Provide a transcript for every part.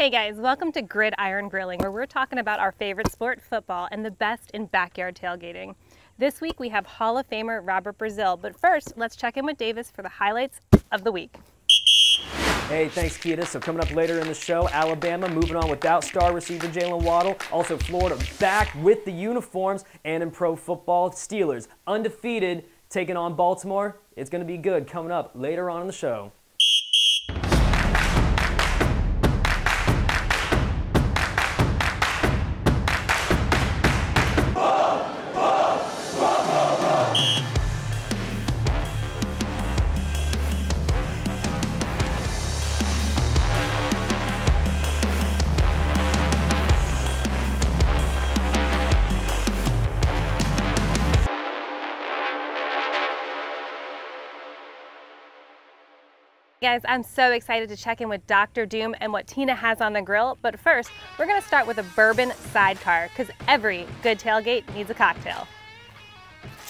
Hey guys, welcome to Gridiron Grilling, where we're talking about our favorite sport, football, and the best in backyard tailgating. This week we have Hall of Famer Robert Brazile, but first let's check in with Davis for the highlights of the week. Hey, thanks, Kita. So coming up later in the show, Alabama moving on without star receiver Jaylen Waddle. Also, Florida back with the uniforms and in pro football, Steelers undefeated taking on Baltimore. It's going to be good coming up later on in the show. Guys, I'm so excited to check in with Dr. Doom and what Tina has on the grill. But first, we're gonna start with a bourbon sidecar because every good tailgate needs a cocktail.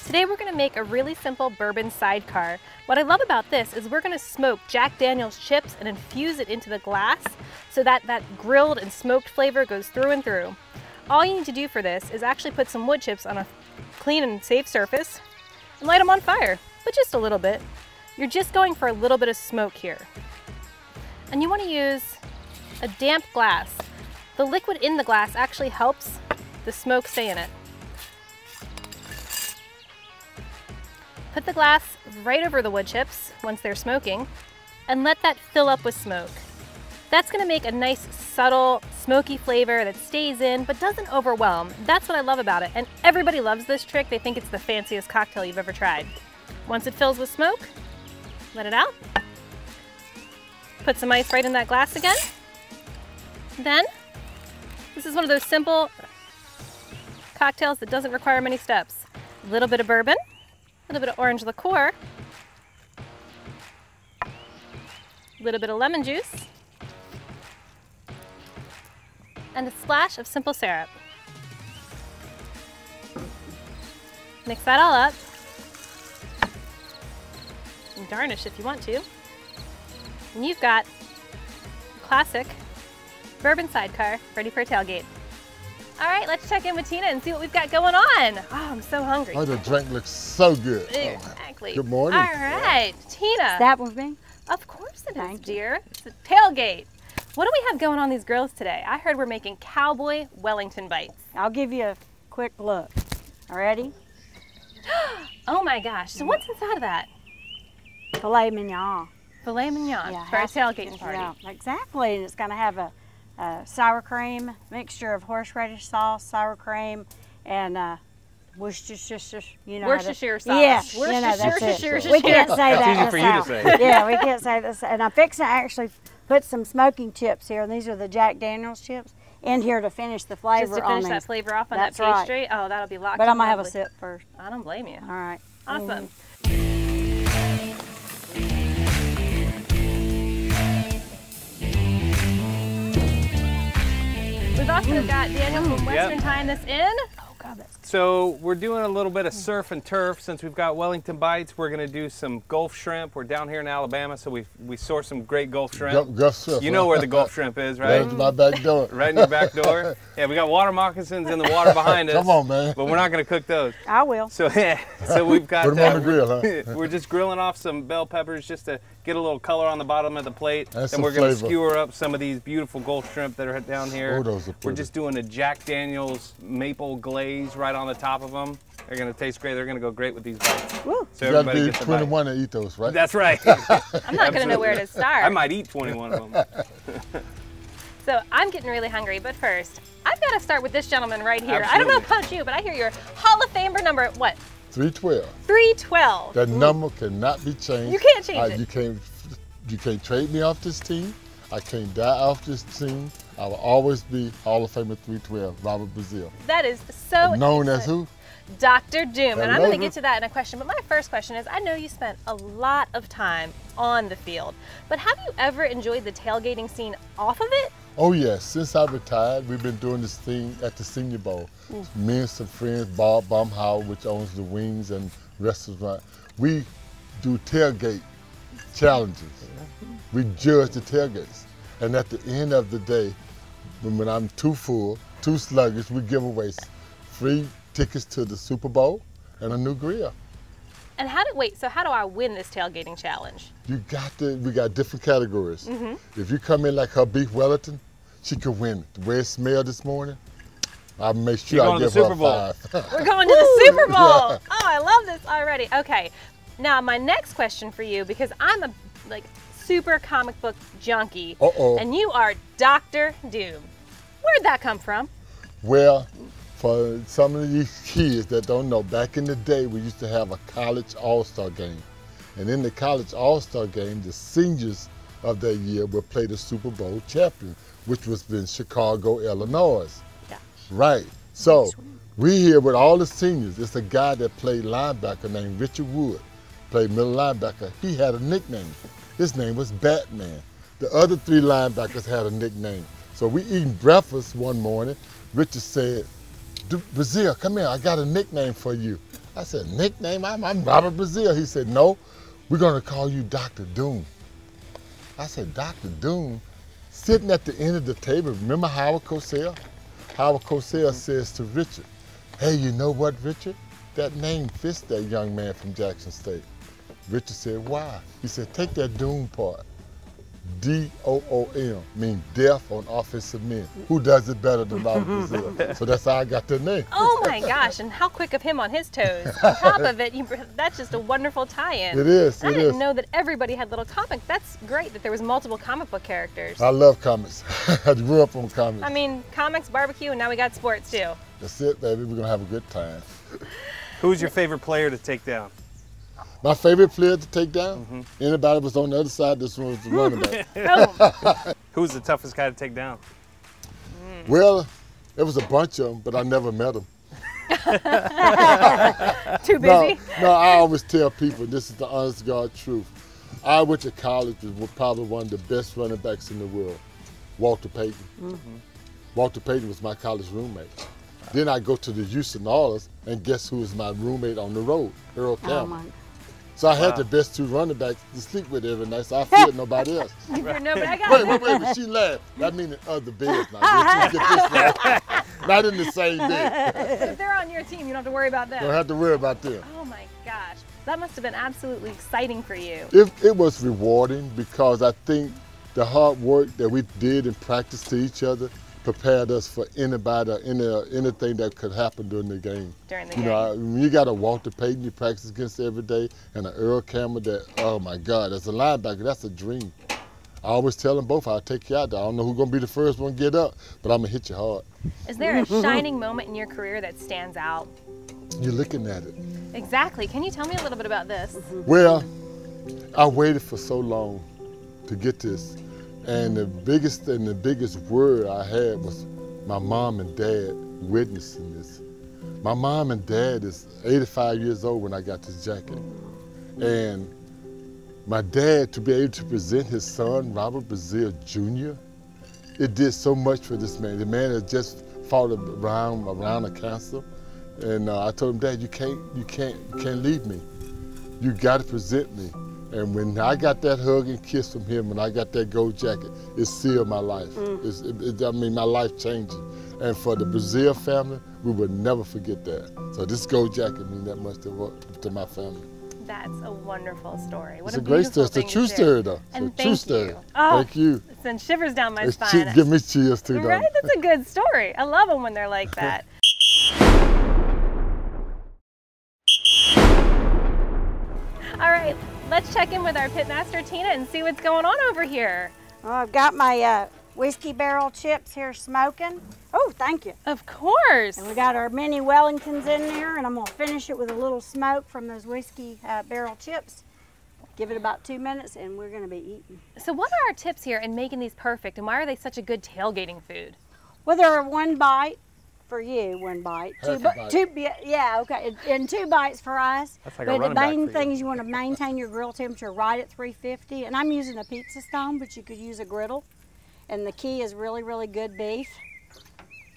Today we're gonna make a really simple bourbon sidecar. What I love about this is we're gonna smoke Jack Daniel's chips and infuse it into the glass so that that grilled and smoked flavor goes through and through. All you need to do for this is actually put some wood chips on a clean and safe surface and light them on fire, but just a little bit. You're just going for a little bit of smoke here. And you want to use a damp glass. The liquid in the glass actually helps the smoke stay in it. Put the glass right over the wood chips once they're smoking and let that fill up with smoke. That's gonna make a nice subtle smoky flavor that stays in but doesn't overwhelm. That's what I love about it. And everybody loves this trick. They think it's the fanciest cocktail you've ever tried. Once it fills with smoke, let it out. Put some ice right in that glass again. Then, this is one of those simple cocktails that doesn't require many steps. A little bit of bourbon, a little bit of orange liqueur, a little bit of lemon juice, and a splash of simple syrup. Mix that all up and garnish if you want to. And you've got classic bourbon sidecar ready for a tailgate. All right, let's check in with Tina and see what we've got going on. Oh, I'm so hungry. Oh, the drink looks so good. Exactly. Good morning. All right, Tina. Is that with me? Of course it is, Thank you. dear. It's a tailgate. What do we have going on these grills today? I heard we're making cowboy Wellington bites. I'll give you a quick look. All ready? Oh my gosh, so what's inside of that? Filet mignon. Filet mignon for a half- tailgating party. Yeah, exactly. And it's going to have a, a sour cream mixture of horseradish sauce, sour cream, and uh, Worcestershire. You know Worcestershire sauce. Yes, you know, that's Worcestershire it. sauce. We can't say That's that. easy in the for you to say. Yeah, we can't say this. And I'm fixing to actually put some smoking chips here, and these are the Jack Daniel's chips in here to finish the flavor Just to on finish these. that flavor off on That's that right. Oh, that'll be locked But I'm gonna have a sip first. I don't blame you. All right. Awesome. We've also got Daniel from Western tying this in. Oh God, that's So we're doing a little bit of surf and turf since we've got Wellington bites. We're gonna do some Gulf shrimp. We're down here in Alabama, so we we source some great Gulf shrimp. Gulf, Gulf shrimp, You know where the Gulf shrimp is, right? That's my back door. Right in your back door. Yeah, we got water moccasins in the water behind us. Come on, man. But we're not gonna cook those. I will. So yeah, so we've got. Put 'em on the grill, huh? we're just grilling off some bell peppers just to get a little color on the bottom of the plate. And we're gonna skewer up some of these beautiful Gulf shrimp that are down here. Oh, those are we're just doing a Jack Daniel's maple glaze right on the top of them. They're gonna taste great. They're gonna go great with these bites. Woo. So You gotta everybody be gets 21 to eat those, right? That's right. I'm not going to know where to start. I might eat 21 of them. So I'm getting really hungry, but first, I've got to start with this gentleman right here. I don't know about you, but I hear you're Hall of Famer number, what, 312. 312. That number cannot be changed. You can't change Uh, it. You can't, you can't trade me off this team. I can't die off this team. I will always be Hall of Famer 312, Robert Brazile. That is so Known as who? Dr. Doom. And I'm going to get to that in a question. But my first question is I know you spent a lot of time on the field, but have you ever enjoyed the tailgating scene off of it? Oh yes, since I retired, we've been doing this thing at the Senior Bowl. Mm. Me and some friends, Bob Baumhower, which owns the Wings and restaurant, we do tailgate challenges. Mm-hmm. We judge the tailgates. And at the end of the day, when, when I'm too full, too sluggish, we give away free tickets to the Super Bowl and a new grill. And how do wait? So how do I win this tailgating challenge? You got to, we got different categories. Mm-hmm. If you come in like her beef Wellington, she could win. The way it smelled this morning, I'll make sure You're I give her a five. We're going to the Super Bowl. Oh, I love this already. Okay. Now, my next question for you, because I'm a like super comic book junkie, Uh-oh. and you are Doctor Doom. Where'd that come from? Well, for some of these kids that don't know, back in the day we used to have a college all-star game. And in the college all-star game, the seniors of that year would play the Super Bowl champion, which was in Chicago, Illinois. Yeah. Right. So we here with all the seniors. It's a guy that played linebacker named Richard Wood, played middle linebacker. He had a nickname. His name was Batman. The other three linebackers had a nickname. So we eating breakfast one morning. Richard said, "Du- Brazile, come here. I got a nickname for you. I said, nickname? I'm, I'm Robert Brazile. He said, no, we're going to call you Dr. Doom. I said, Dr. Doom? Sitting at the end of the table, remember Howard Cosell? Howard Cosell mm-hmm. says to Richard, hey, you know what, Richard? That name fits that young man from Jackson State. Richard said, why? He said, take that Doom part. D-O-O-M, mean death on offensive men. Who does it better than Robert Brazile? So that's how I got the name. Oh my gosh! And how quick of him on his toes. On top of it, you, that's just a wonderful tie-in. It is, I it didn't is. know that everybody had little comics. That's great that there was multiple comic book characters. I love comics. I grew up on comics. I mean, comics, barbecue, and now we got sports too. That's it, baby. We're gonna have a good time. Who's your favorite player to take down? My favorite player to take down. Mm-hmm. Anybody was on the other side. This one was the running back. Boom. Who's the toughest guy to take down? well, it was a bunch of them, but I never met them. Too No, busy. no. no, I always tell people this is the honest to God truth. I went to college with probably one of the best running backs in the world, Walter Payton. Mm-hmm. Walter Payton was my college roommate. Then I go to the Houston Oilers, and guess who was my roommate on the road? Earl Oh Campbell. my. So I had the best two running backs to sleep with every night, so I feared nobody else. no, but I got Wait, wait, wait, but she laughed. That means in other beds now. Get this right? Not in the same bed. If they're on your team, you don't have to worry about them. Don't have to worry about them. Oh my gosh. That must have been absolutely exciting for you. It, it was rewarding because I think the hard work that we did in practice to each other prepared us for anybody, or any, anything that could happen during the game. During the you know, I- you got a Walter Payton you practice against every day, and an Earl Campbell that, oh my God, as a linebacker, that's a dream. I always tell them both, I'll take you out there. I don't know who's gonna be the first one to get up, but I'm gonna hit you hard. Is there a shining moment in your career that stands out? You're looking at it. Exactly. Can you tell me a little bit about this? Well, I waited for so long to get this, and the biggest and the biggest word I had was my mom and dad witnessing this. My mom and dad is 85 years old when I got this jacket, and my dad to be able to present his son Robert Brazile Jr. It did so much for this man. The man had just fought around around a cancer, and uh, I told him, Dad, you can't you can't you can't leave me you got to present me. And when I got that hug and kiss from him, and I got that gold jacket, it sealed my life. Mm. It's, it, it- I mean, my life changing. And for the Brazile family, we will never forget that. So this gold jacket means that much to, to my family. That's a wonderful story. What It's a great story. It's a true to story, though. It's And a thank true you. story. Oh, Thank you. It sends shivers down my It's spine. give me cheers too, though. Right? That's a good story. I love them when they're like that. All right, let's check in with our pitmaster Tina and see what's going on over here. Well, I've got my uh, whiskey barrel chips here smoking. Oh, thank you. Of course. And we got our mini Wellingtons in there, and I'm gonna finish it with a little smoke from those whiskey uh, barrel chips. Give it about two minutes, and we're gonna be eating. So, what are our tips here in making these perfect, and why are they such a good tailgating food? Well, they're one bite for you, one bite. Half a bu- bite. two, bi- yeah, okay, and two bites for us. That's like a but the main for you. thing is you want to maintain your grill temperature right at 350. And I'm using a pizza stone, but you could use a griddle. And the key is really, really good beef.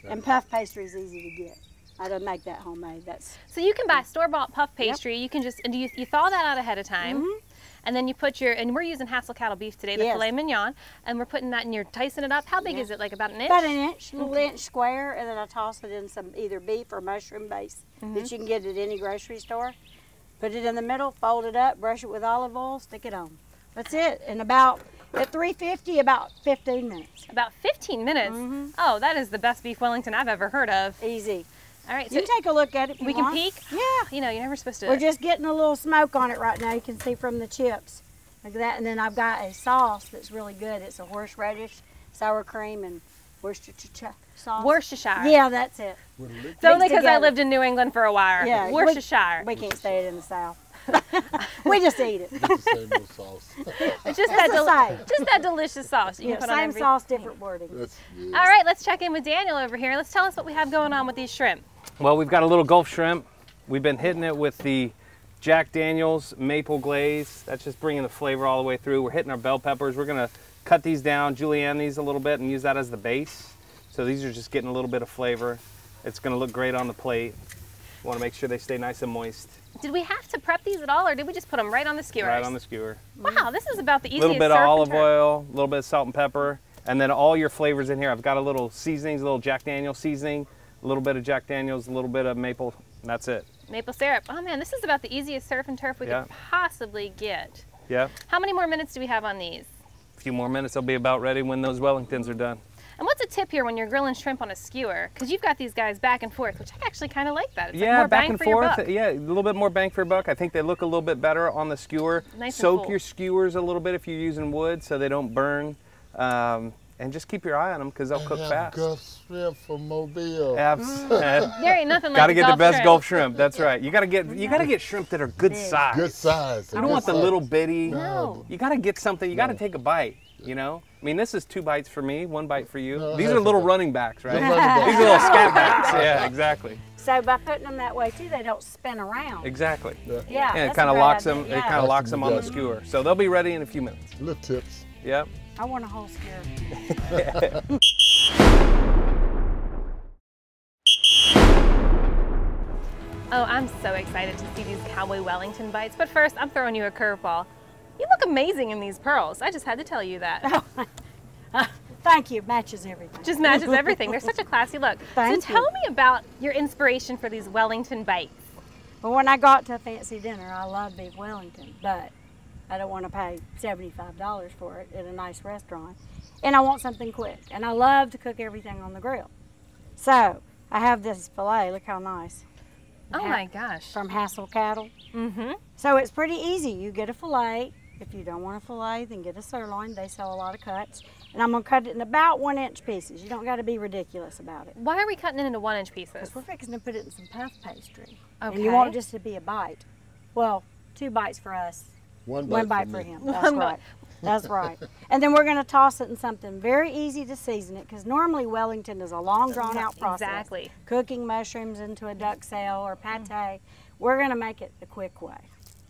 And puff pastry is easy to get. I don't make that homemade. That's So, you can buy store bought puff pastry. You can just, and you, you thaw that out ahead of time. Mm-hmm. And then you put your, and we're using Hassel cattle beef today, the Yes. filet mignon, and we're putting that in your Tyson it up. How big Yeah. is it? Like about an inch? About an inch, little inch square, and then I toss it in some either beef or mushroom base Mm-hmm. that you can get at any grocery store. Put it in the middle, fold it up, brush it with olive oil, stick it on. That's it. And about at 350, about 15 minutes. About 15 minutes. Mm-hmm. Oh, that is the best beef Wellington I've ever heard of. Easy. All right, so You take a look at it. We can want. peek. Yeah. You know, you're never supposed to. We're just getting a little smoke on it right now. You can see from the chips. Like that. And then I've got a sauce that's really good. It's a horseradish, sour cream, and Worcestershire sauce. Worcestershire. Yeah, that's it. It's only because I lived in New England for a while. Yeah, Worcestershire. We can't say it in the South. we just eat it. It's the same sauce. It's just that, the del- just that delicious sauce you Yeah, can put on same every. sauce, different wording. That's, yeah. All right, let's check in with Daniel over here. Let's tell us what we have going on with these shrimp. Well, we've got a little Gulf shrimp. We've been hitting it with the Jack Daniels maple glaze. That's just bringing the flavor all the way through. We're hitting our bell peppers. We're gonna cut these down, julienne these a little bit, and use that as the base. So these are just getting a little bit of flavor. It's gonna look great on the plate. Want to make sure they stay nice and moist. Did we have to prep these at all, or did we just put them right on the skewer? Right on the skewer. Wow, this is about the easiest A little bit of olive oil, a little bit of salt and pepper, and then all your flavors in here. I've got a little seasonings, a little Jack Daniels seasoning, a little bit of Jack Daniels, a little bit of maple. And that's it. Maple syrup. Oh man, this is about the easiest surf and turf we Yeah. could possibly get. Yeah. How many more minutes do we have on these? A few more minutes, they'll be about ready when those Wellingtons are done. And what's a tip here when you're grilling shrimp on a skewer? Because you've got these guys back and forth, which I actually kind of like that. It's like yeah, more back and for forth. Yeah, a little bit more bang for your buck. I think they look a little bit better on the skewer. Nice and Soak your skewers a little bit if you're using wood so they don't burn. Um, and just keep your eye on them because they'll cook I have fast. Gulf shrimp from Mobile. Abs- mm. There ain't nothing like Gotta a get the best shrimp. Gulf shrimp. That's right. You gotta get you gotta get shrimp that are good size. Good size. You don't want the little bitty. No. You gotta get something. You gotta take a bite. You know. I mean, this is two bites for me, one bite for you. No, These are little running backs, right? running backs. These are little scat backs. Yeah, exactly. So by putting them that way too, they don't spin around. Exactly. Yeah, Yeah, it kind of locks idea, them. It kind of Locks locks them them on the skewer. So they'll be ready in a few minutes. Little tips. Yep. I want a whole skewer. Oh, I'm so excited to see these Cowboy Wellington bites. But first, I'm throwing you a curveball. You look amazing in these pearls. I just had to tell you that. Uh, thank you. Matches everything. Just matches everything. They're such a classy look. Thank so tell you. me about your inspiration for these Wellington bites. Well, when I got to a fancy dinner, I love beef Wellington, but I don't want to pay $75 for it at a nice restaurant. And I want something quick. And I love to cook everything on the grill. So I have this filet. Look how nice. Oh my gosh. From Hassel Cattle. Mm-hmm. So it's pretty easy. You get a filet. If you don't want a filet, then get a sirloin. They sell a lot of cuts. And I'm going to cut it in about one inch pieces. You don't got to be ridiculous about it. Why are we cutting it into one inch pieces? Because we're fixing to put it in some puff pastry. Okay. And you want it just to be a bite. Well, two bites for us, One bite, one bite for for him. That's One bite. right. That's right. And then we're going to toss it in something very easy to season it because normally Wellington is a long, drawn out process. Exactly. Cooking mushrooms into a duxelles or pate. We're going to make it the quick way.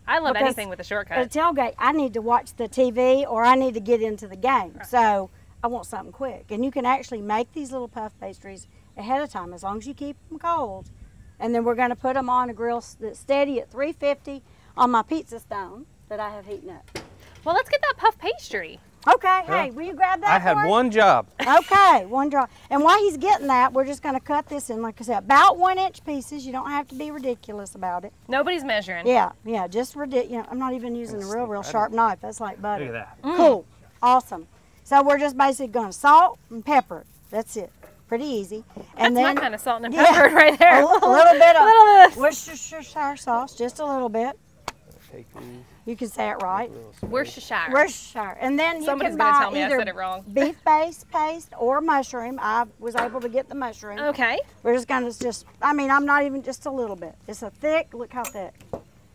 I love Because anything with a At shortcut. a tailgate, I need to watch the TV or I need to get into the game. So I want something quick. And you can actually make these little puff pastries ahead of time as long as you keep them cold. And then we're going to put them on a grill that's steady at 350 on my pizza stone that I have heating up. Well, let's get that puff pastry. Okay, hey, will you grab that? I had for us? one job. Okay, one drop. And while he's getting that, we're just going to cut this in, like I said, about one inch pieces. You don't have to be ridiculous about it. Nobody's measuring. Yeah, yeah, just ridiculous. You know, I'm not even using a real, real sharp knife. That's like butter. Look at Mm. Cool, awesome. So we're just basically going to salt and pepper. it. That's it. Pretty easy. And That's then my kind of salt and Yeah. pepper right there. a little, little bit of little bit. Worcestershire sauce, just a little bit. Take these. You can say it right. Worcestershire. Worcestershire. And then you Somebody's can gonna buy tell me I either said it wrong. beef base paste or mushroom. I was able to get the mushroom. Okay. We're just gonna just, I mean, I'm not even just a little bit. It's a thick, look how thick.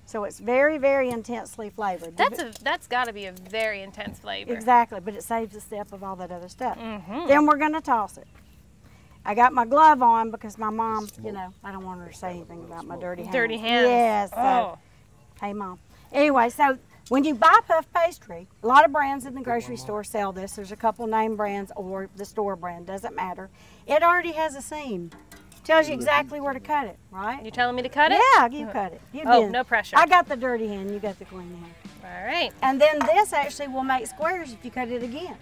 So it's very, very intensely flavored. That's a that's got to be a very intense flavor. Exactly, but it saves a step of all that other stuff. Mhm. Then we're gonna toss it. I got my glove on because my mom, you know, I don't want her to say anything about my dirty hands. Dirty hands. Yes. so- Oh. Hey, mom. Anyway, so when you buy puff pastry, a lot of brands in the grocery store sell this. There's a couple name brands or the store brand, doesn't matter. It already has a seam. Tells you mm-hmm. exactly where to cut it, right? You telling me to cut it? Yeah, you oh. cut it. You Oh, did. no pressure. I got the dirty hand, you got the clean hand. All right. And then this actually will make squares if you cut it again.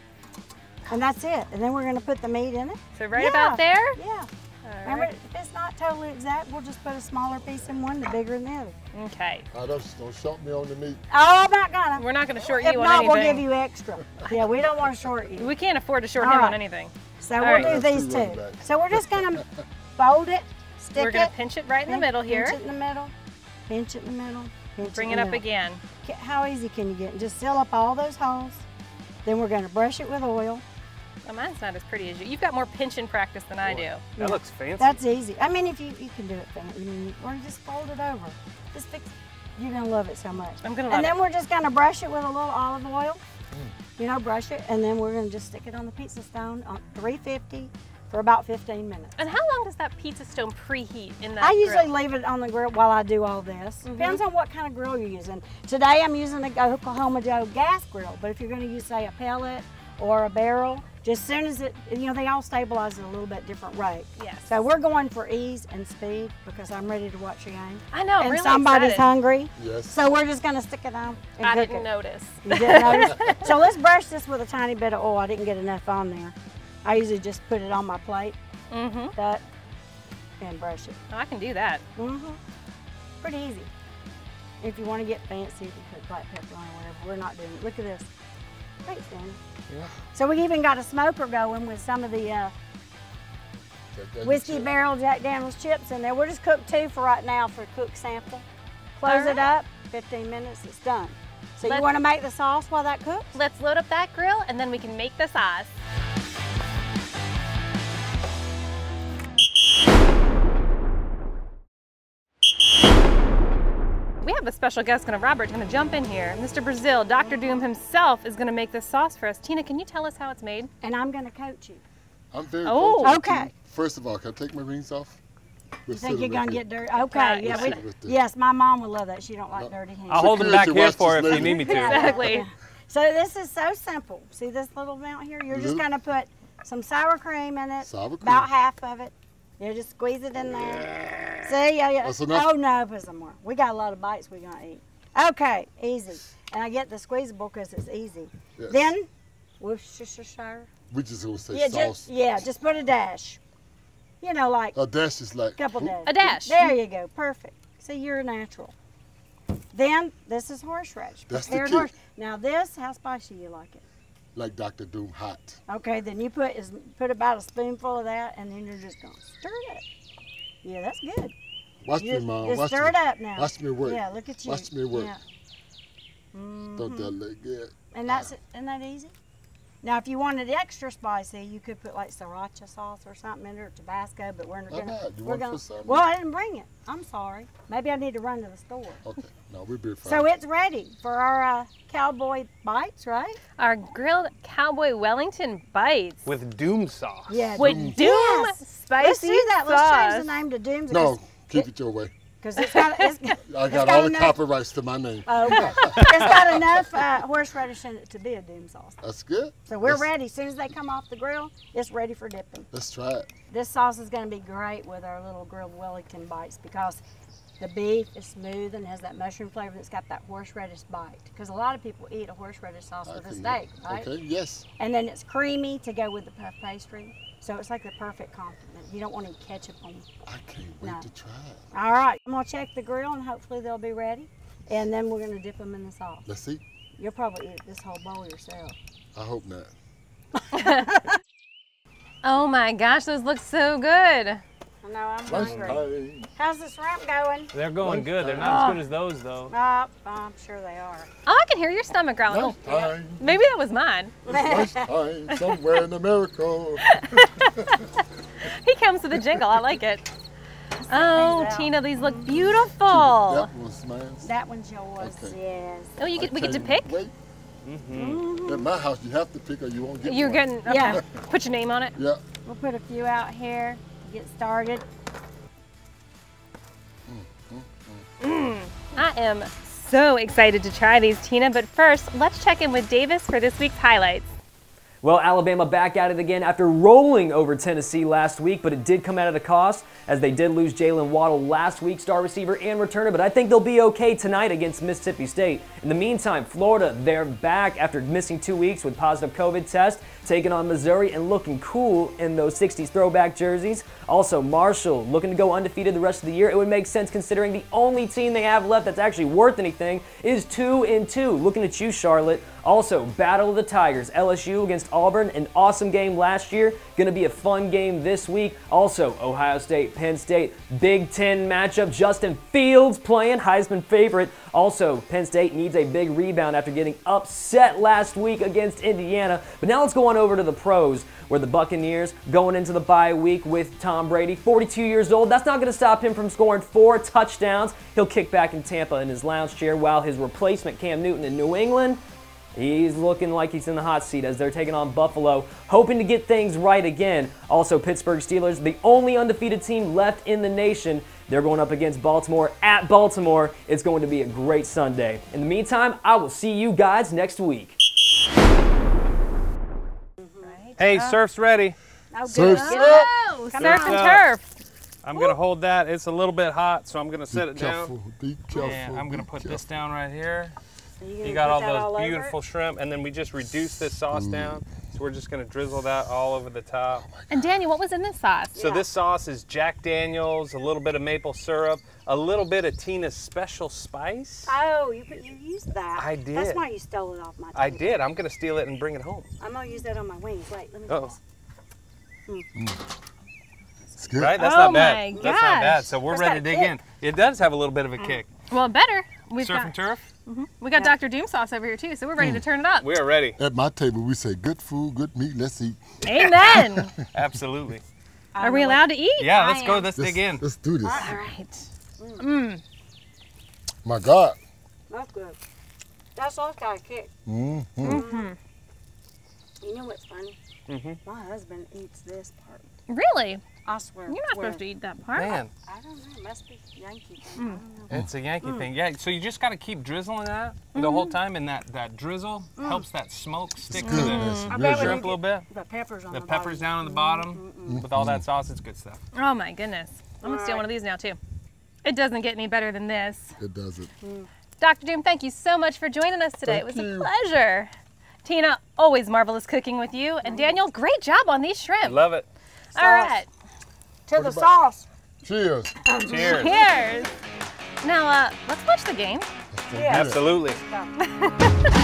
And that's it. And then we're gonna put the meat in it. So right Yeah. about there. Yeah. All Remember, right. if it's not totally exact, we'll just put a smaller piece in one, the bigger in the other. Okay. I don't, don't short me on the meat. Oh, I'm not gonna. We're not going to short if you not, on we'll anything. give you extra. Yeah, we don't want to short you. We can't afford to short All him on anything. So All we'll right. do these two running two. backs. So we're just gonna fold it, stick We're going it. to pinch it right in the pinch- middle here. Pinch it in the middle. Pinch it in the middle. Pinch Bring it the up middle. again. How easy can you get? it? Just seal up all those holes. Then we're gonna brush it with oil. Well, mine's not as pretty as you. You've got more pinching practice than I do. That Yeah. looks fancy. That's easy. I mean, if you you can do it, fan- I mean, or just fold it over. Just fix. You're gonna love it so much. I'm gonna And then it. we're just gonna brush it with a little olive oil. Mm. You know, brush it, and then we're gonna just stick it on the pizza stone uh, on 350 for about 15 minutes. And how long does that pizza stone preheat in that I usually grill? leave it on the grill while I do all this. Mm-hmm. Depends on what kind of grill you're using. Today I'm using a Oklahoma Joe gas grill, but if you're going to use, say, a pellet or a barrel, just as soon as it, you know, they all stabilize at a little bit different rate. Yes. So we're going for ease and speed because I'm ready to watch a game. I know, and really somebody's excited. hungry. Yes. So we're just going to stick it on and I cook didn't it. notice. You didn't notice? so let's brush this with a tiny bit of oil. I didn't get enough on there. I usually just put it on my plate, Mm-hmm. that, and brush it. I can do that. Mm hmm Pretty easy. If you want to get fancy, you can put black pepper on or whatever. We're not doing it. Look at this. Thanks, Danny. Yeah. So we even got a smoker going with some of the uh, That- that- whiskey barrel Jack Daniels chips in there. We'll just cook two for right now for a cook sample. Close All it up. 15 minutes. It's done. So Let's- you want to make the sauce while that cooks? Let's load up that grill and then we can make the sauce. Have a special guest, gonna Robert, gonna jump in here. Mr. Brazile, Dr. Doom himself is gonna make this sauce for us. Tina, can you tell us how it's made? And I'm going to coach you. I'm very Oh, coachable. okay. First of all, can I take my rings off? We'll You sit think you're over going to here. get dirty? Okay. Right. Yeah, Let's we, sit with this. yes, my mom would love that. She don't like dirty hands. I'll hold them back here for this if you need me to. Exactly. So this is so simple. See this little amount here? You're just Mhm. gonna put some sour cream in it. Sour cream. About half of it. You just squeeze it in there. See? Yeah, yeah. That's enough? Oh no, put some more. We got a lot of bites we're gonna eat. Okay, easy. And I get the squeezable because it's easy. Yes. Then, Worcestershire. We just gonna say Yeah, sauce. just yeah, just put a dash. You know, like A dash is like. a couple Oop, dashes. A dash. There you go. Perfect. See, you're a natural. Then this is horseradish. That's the key. Now this, how spicy you like it? Like Dr. Doom hot. Okay, then you put is put about a spoonful of that, and then you're just gonna stir it. Yeah, that's good. Watch You, me, mom. just Watch stir me. it up now. Watch me work. Yeah, look at you. Watch me work. Yeah. Don't that mm-hmm. look good? And that's isn't that easy? Now, if you wanted extra spicy, you could put like sriracha sauce or something in there, Tabasco. But we're How gonna. You we're want gonna. put? Well, I didn't bring it. I'm sorry. Maybe I need to run to the store. Okay. No, we'll be fine. So it's ready for our uh, cowboy bites, right? Our grilled cowboy Wellington bites With doom sauce. Yeah. with Doom. Doom Yes. spicy Let's do that. Let's sauce. change the name to Doom's. no, keep it your way. Because it's got. It's, I got got all the enough- copyrights to my name. Oh, okay. it's got enough uh, horseradish in it to be a doom sauce. That's good. So we're ready. As soon as they come off the grill, it's ready for dipping. Let's try it. This sauce is going to be great with our little grilled Wellington bites because the beef is smooth and has that mushroom flavor that's got that horseradish bite. Because a lot of people eat a horseradish sauce I with a can- steak, right? Okay. Yes. And then it's creamy to go with the puff pastry. So it's like the perfect compliment. You don't want any ketchup on I can't wait No. to try it. All right, I'm gonna check the grill and hopefully they'll be ready. And then we're gonna dip them in the sauce. Let's see. You'll probably eat this whole bowl yourself. I hope not. Oh my gosh, those look so good. I know I'm Lunch hungry. time. How's this ramp going? They're going Lunch good. They're time. not as good as those though. Oh, I'm sure they are. Oh, I can hear your stomach growling. Lunch Oh, time. maybe that was mine. It's lunch time somewhere in America. He comes with a jingle. I like it. Oh. Tina, these look beautiful. That was mine. That one's yours, Okay. yes. Oh, you get, we get to Okay, pick. Wait. Mm-hmm. At my house, you have to pick or you won't get You're one. getting. Yeah. Put your name on it. Yeah. We'll put a few out here to get started. Mm, mm, mm. I am so excited to try these, Tina. But first, let's check in with Davis for this week's highlights. Well, Alabama back at it again after rolling over Tennessee last week, but it did come out at a cost as they did lose Jaylen Waddle last week, star receiver and returner, but I think they'll be okay tonight against Mississippi State. In the meantime, Florida, they're back after missing two weeks with positive COVID test, taking on Missouri and looking cool in those 60s throwback jerseys. Also, Marshall looking to go undefeated the rest of the year. It would make sense considering the only team they have left that's actually worth anything is 2 and 2. Looking at you, Charlotte. Also, Battle of the Tigers, LSU against Auburn, an awesome game last year. Going to be a fun game this week. Also, Ohio State, Penn State, Big Ten matchup. Justin Fields playing, Heisman favorite. Also, Penn State needs a big rebound after getting upset last week against Indiana. But now let's go on over to the pros, where the Buccaneers going into the bye week with Tom Brady, 42 years old. That's not going to stop him from scoring four touchdowns. He'll kick back in Tampa in his lounge chair while his replacement Cam Newton in New England He's looking like he's in the hot seat as they're taking on Buffalo, hoping to get things right again. Also, Pittsburgh Steelers, the only undefeated team left in the nation. They're going up against Baltimore at Baltimore. It's going to be a great Sunday. In the meantime, I will see you guys next week. Hey, uh, surf's ready. Oh, Surf, good. surf. Oh, surf on. and turf. I'm gonna hold that. It's a little bit hot, so I'm gonna set Be it careful. down. Be careful. And I'm gonna put careful. this down right here. So you You got all those over it? beautiful shrimp, and then we just reduce this sauce down. So we're just gonna drizzle that all over the top. And Daniel, what was in this sauce? So Yeah. this sauce is Jack Daniels, a little bit of maple syrup, a little bit of Tina's special spice. Oh, you you used that. I did. That's why you stole it off my. table. I did. I'm gonna steal it and bring it home. I'm gonna use that on my wings. Wait, let me. Uh do oh. this. It's good. Right? That's Oh not bad. my That's not bad. So we're What's ready to dig kick? in. It does have a little bit of a kick. Well, better. We've Surf got, and turf. we got Yeah. Dr. Doom sauce over here too, so we're ready to turn it up. We are ready. At my table, we say good food, good meat. Let's eat. Amen. Absolutely. Are we allowed to eat? Yeah, let's go. am. Let's Let's, dig in. let's do this. All right. Mm. My God. That's good. That sauce got a kick. hmm You know what's funny? Mhm. My husband eats this part. Really? I swear. You're not supposed to eat that part. Man, I don't know. It must be Yankee. Mm. I don't know. it's a Yankee thing. Yeah. So you just got to keep drizzling that the Mm-hmm. whole time, and that that drizzle helps that smoke stick to good. the man. It's I real bet good. shrimp a little bit. The peppers on The the, peppers bottom. down on the bottom with all that sauce. It's good stuff. Oh my goodness. I'm gonna steal Alright. one of these now too. It doesn't get any better than this. It does it. Dr. Doom, thank you so much for joining us today. it was you. a pleasure. Tina, always marvelous cooking with you. And Daniel, great job on these shrimp. Love it. All right. To the sauce. Cheers. Cheers. Cheers. Now, uh, let's watch the game. Yeah. Absolutely. Stop.